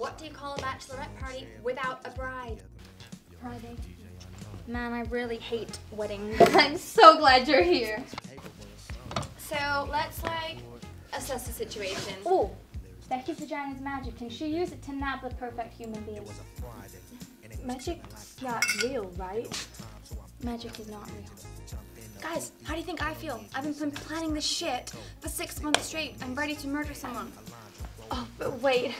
What do you call a bachelorette party without a bride? Friday. Man, I really hate weddings. I'm so glad you're here. So let's like assess the situation. Oh, Becky's vagina's magic. Can she use it to nab the perfect human being? Magic's not real, right? Magic is not real. Guys, how do you think I feel? I've been planning this shit for six months straight. I'm ready to murder someone. Oh, but wait.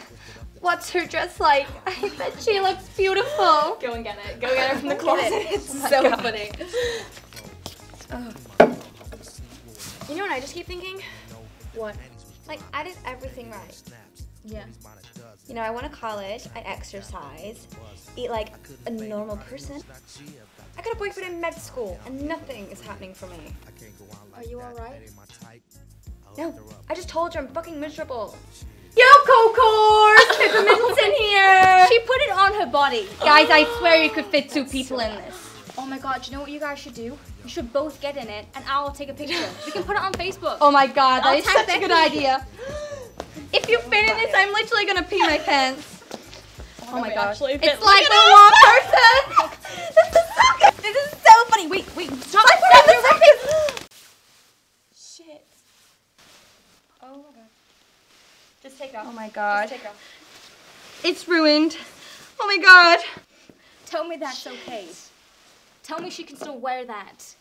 What's her dress like? I bet she looks beautiful. Go and get it. Go get it from the closet. Oh it's Oh so God. funny. Oh. You know what I just keep thinking? What? Like, I did everything right. Yeah. You know, I went to college, I exercise, eat like a normal person. I got a boyfriend in med school, and nothing is happening for me. Are you alright? No, I just told you I'm fucking miserable. Yoko course! Peppermint's in here! She put it on her body. Guys, I swear you could fit two people in this. Oh my god, do you know what you guys should do? You should both get in it and I'll take a picture. We can put it on Facebook. Oh my god, that is I'll is tag such a good idea. If you fit in this, I'm literally gonna pee my pants. Oh my gosh. It's like the one person! this is so good! This is so funny! Wait, wait, stop! Stop it! Shit. Oh my god. Just take it off. Oh my god. Just take it off. It's ruined. Oh my god. Tell me that's okay. Tell me she can still wear that.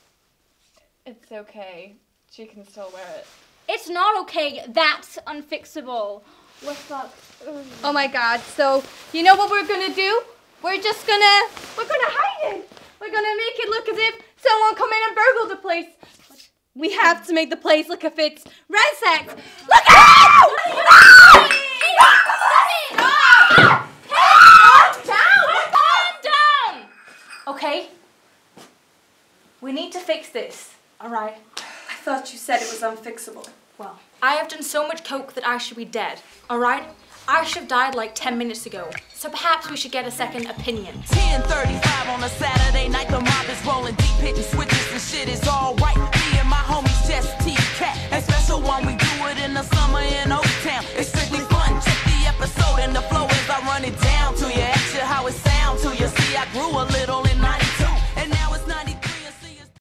It's okay. She can still wear it. It's not okay. That's unfixable. We're fucked. Oh my god. So, you know what we're gonna do? We're just gonna, we're gonna hide it. We're gonna make it look as if someone come in and burgled the place. We have to make the place look as if it's ransacked. Look out! down! Okay? We need to fix this, alright? I thought you said it was unfixable. Well, I have done so much coke that I should be dead, alright? I should have died like 10 minutes ago, so perhaps we should get a second opinion. 10:35 on a Saturday night. The mob is rolling deep, hitting switches and shit is all in the summer in O Town. It's